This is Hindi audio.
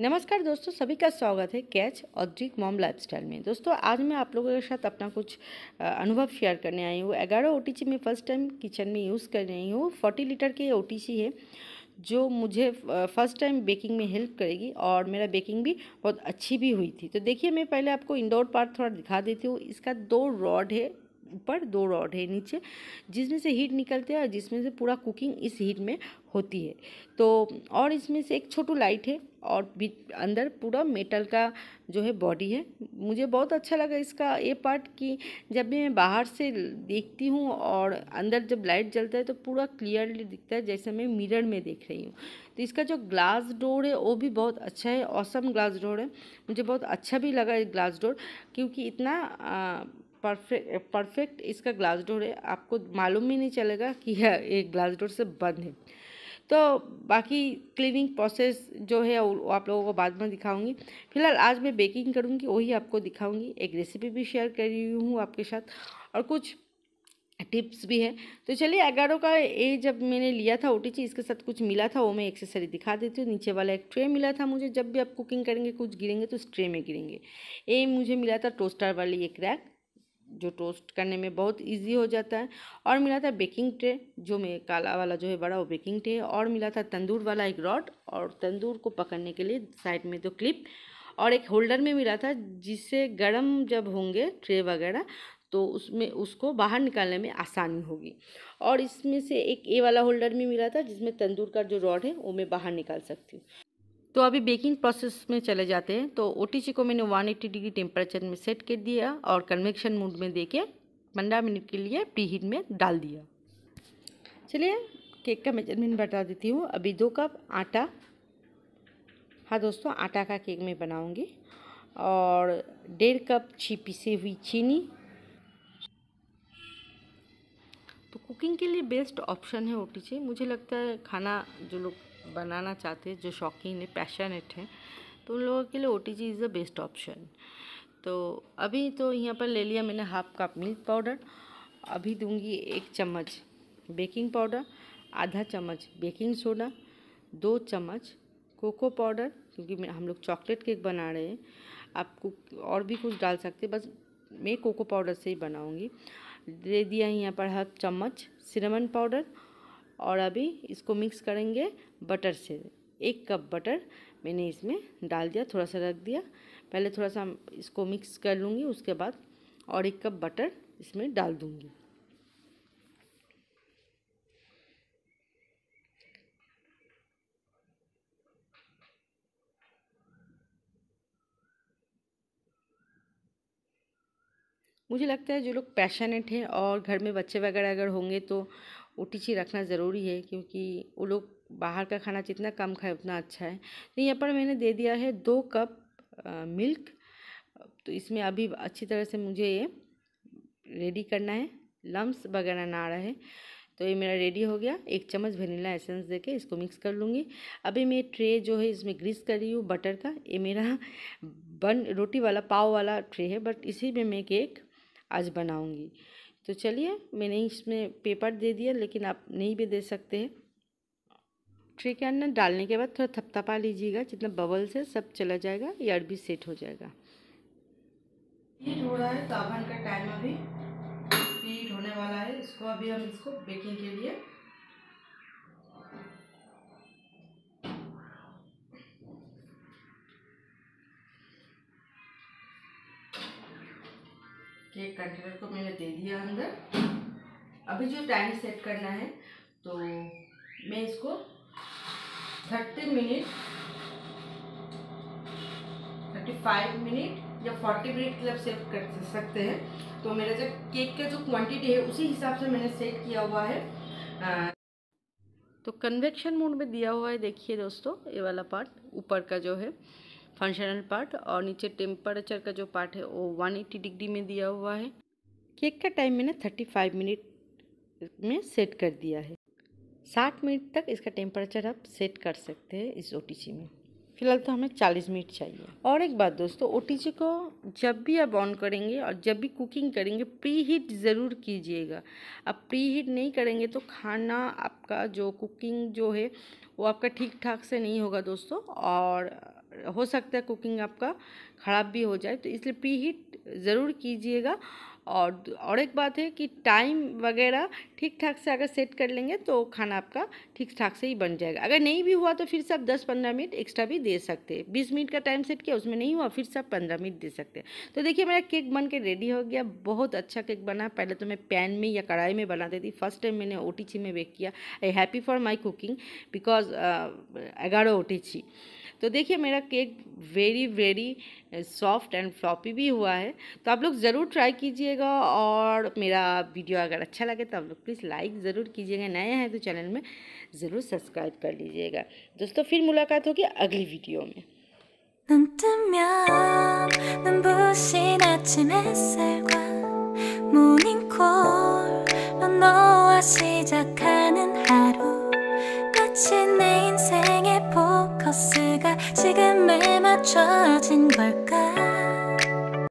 नमस्कार दोस्तों, सभी का स्वागत है कैच और ड्रिक मॉम लाइफस्टाइल में। दोस्तों, आज मैं आप लोगों के साथ अपना कुछ अनुभव शेयर करने आई हूँ। ग्यारह ओ मैं फ़र्स्ट टाइम किचन में यूज़ कर रही हूँ। फोर्टी लीटर की ओ है, जो मुझे फ़र्स्ट टाइम बेकिंग में हेल्प करेगी और मेरा बेकिंग भी बहुत अच्छी भी हुई थी। तो देखिए, मैं पहले आपको इंडोर पार्ट थोड़ा दिखा देती हूँ। इसका दो रॉड है ऊपर दो रॉड है नीचे, जिसमें से हीट निकलते हैं और जिसमें से पूरा कुकिंग इस हीट में होती है। तो और इसमें से एक छोटू लाइट है और भी अंदर पूरा मेटल का जो है बॉडी है। मुझे बहुत अच्छा लगा इसका ये पार्ट कि जब भी मैं बाहर से देखती हूँ और अंदर जब लाइट जलता है तो पूरा क्लियरली दिखता है, जैसे मैं मिरर में देख रही हूँ। तो इसका जो ग्लास डोर है वो भी बहुत अच्छा है, औसम ग्लास डोर है। मुझे बहुत अच्छा भी लगा ये ग्लास डोर, क्योंकि इतना परफेक्ट परफेक्ट इसका ग्लास डोर है। आपको मालूम ही नहीं चलेगा कि ये ग्लास डोर से बंद है। तो बाकी क्लीनिंग प्रोसेस जो है, वो आप लोगों को बाद में दिखाऊँगी। फ़िलहाल आज मैं बेकिंग करूँगी, वही आपको दिखाऊँगी। एक रेसिपी भी शेयर कर रही हूँ आपके साथ और कुछ टिप्स भी है। तो चलिए एगारो का ये जब मैंने लिया था ओ इसके साथ कुछ मिला था, वो मैं एक्सेसरी दिखा देती हूँ। नीचे वाला एक ट्रे मिला था मुझे। जब भी आप कुकिंग करेंगे, कुछ गिरेंगे तो उस ट्रे में गिरेंगे। ये मुझे मिला था टोस्टर वाली एक रैक जो टोस्ट करने में बहुत इजी हो जाता है। और मिला था बेकिंग ट्रे जो मैं काला वाला जो है बड़ा, वो बेकिंग ट्रे और मिला था तंदूर वाला एक रॉड और तंदूर को पकड़ने के लिए साइड में दो क्लिप और एक होल्डर में मिला था, जिससे गर्म जब होंगे ट्रे वगैरह तो उसमें, उसको बाहर निकालने में आसानी होगी। और इसमें से एक ए वाला होल्डर में मिला था, जिसमें तंदूर का जो रॉड है, वो मैं बाहर निकाल सकती हूँ। तो अभी बेकिंग प्रोसेस में चले जाते हैं। तो ओ को मैंने 180 डिग्री टेम्परेचर में सेट कर दिया और कन्वेक्शन मोड में दे के पंद्रह मिनट के लिए प्री हीट में डाल दिया। चलिए केक का मेज़रमेंट बता देती हूँ। अभी दो कप आटा हाँ दोस्तों, आटा का केक मैं बनाऊँगी और डेढ़ कप छी पिसी हुई चीनी। तो कुकिंग के लिए बेस्ट ऑप्शन है ओ मुझे लगता है खाना जो लोग बनाना चाहते हैं, जो शौकीन है पैशनेट हैं तो उन लोगों के लिए O T G is the best option तो अभी तो यहाँ पर ले लिया मैंने हाफ़ कप मिल्क पाउडर अभी दूँगी एक चम्मच बेकिंग पाउडर आधा चम्मच बेकिंग सोडा दो चम्मच कोको पाउडर क्योंकि हम लोग चॉकलेट केक बना रहे हैं। आप और भी कुछ डाल सकते बस मैं कोको पाउडर से ही बनाऊँगी। दे दिया यहाँ पर हाफ़ चम्मच सिनेमन पाउडर और अभी इसको मिक्स करेंगे बटर से। एक कप बटर मैंने इसमें डाल दिया, थोड़ा सा रख दिया। पहले थोड़ा सा इसको मिक्स कर लूँगी, उसके बाद और एक कप बटर इसमें डाल दूँगी। मुझे लगता है जो लोग पैशनेट हैं और घर में बच्चे वगैरह अगर होंगे तो ओ रखना ज़रूरी है क्योंकि वो लोग बाहर का खाना जितना कम खाए उतना अच्छा है। तो यहाँ पर मैंने दे दिया है दो कप आ, मिल्क। तो इसमें अभी अच्छी तरह से मुझे ये रेडी करना है। लम्स वगैरह ना आ रहा है। तो ये मेरा रेडी हो गया। एक चम्मच वनीला एसेंस देके इसको मिक्स कर लूँगी। अभी मैं ट्रे जो है इसमें ग्रीस कर रही हूँ बटर का। ये मेरा बन रोटी वाला पाव वाला ट्रे है बट इसी में मैं केक आज बनाऊँगी। तो चलिए, मैंने इसमें पेपर दे दिया, लेकिन आप नहीं भी दे सकते हैं। ट्रे के अंदर डालने के बाद थोड़ा थपथपा लीजिएगा, जितना बबल्स है, सब चला जाएगा या भी सेट हो जाएगा। हीट हो रहा है तो अवन का टाइम अभी हीट होने वाला है, इसको अभी हम इसको बेकिंग के लिए केक कंटेनर को मैंने दे दिया अंदर। अभी जो टाइम सेट करना है तो मैं इसको thirty minute thirty five minute या फोर्टी मिनट मतलब सेट कर सकते हैं। तो मेरा जो केक का जो क्वांटिटी है उसी हिसाब से मैंने सेट किया हुआ है। आ, तो कन्वेक्शन मोड में दिया हुआ है देखिए दोस्तों ये वाला पार्ट ऊपर का जो है। फंक्शनल पार्ट और नीचे टेम्परेचर का जो पार्ट है, वो 180 डिग्री में दिया हुआ है। केक का टाइम मैंने 35 मिनट में सेट कर दिया है। 60 मिनट तक इसका टेम्परेचर आप सेट कर सकते हैं इस ओ में। फ़िलहाल तो हमें 40 मिनट चाहिए। और एक बात दोस्तों ओ को जब भी आप ऑन करेंगे और जब भी कुकिंग करेंगे प्री हीट ज़रूर कीजिएगा। अब प्री हीट नहीं करेंगे तो खाना आपका जो कुकिंग जो है, वो आपका ठीक ठाक से नहीं होगा दोस्तों। और हो सकता है कुकिंग आपका ख़राब भी हो जाए तो इसलिए प्री हीट ज़रूर कीजिएगा। और और एक बात है कि टाइम वगैरह ठीक ठाक से अगर सेट कर लेंगे तो खाना आपका ठीक ठाक से ही बन जाएगा। अगर नहीं भी हुआ तो फिर से आप दस पंद्रह मिनट एक्स्ट्रा भी दे सकते हैं। बीस मिनट का टाइम सेट किया, उसमें नहीं हुआ, फिर से आप पंद्रह मिनट दे सकते हैं। तो देखिए, मेरा केक बन के रेडी हो गया। बहुत अच्छा केक बना। पहले तो मैं पैन में या कढ़ाई में बनाती थी। फ़र्स्ट टाइम मैंने ओ में बेक किया। I happy for my cooking because ग्यारह ओ तो देखिए मेरा cake very very soft and floppy भी हुआ है तो आप लोग ज़रूर ट्राई कीजिएगा और मेरा वीडियो अगर अच्छा लगे तो आप लोग प्लीज़ लाइक ज़रूर कीजिएगा नए हैं तो चैनल में ज़रूर सब्सक्राइब कर लीजिएगा दोस्तों फिर मुलाकात होगी अगली वीडियो में 눈 뜨면 눈부신 아침 햇살과 모닝콜로 너와 시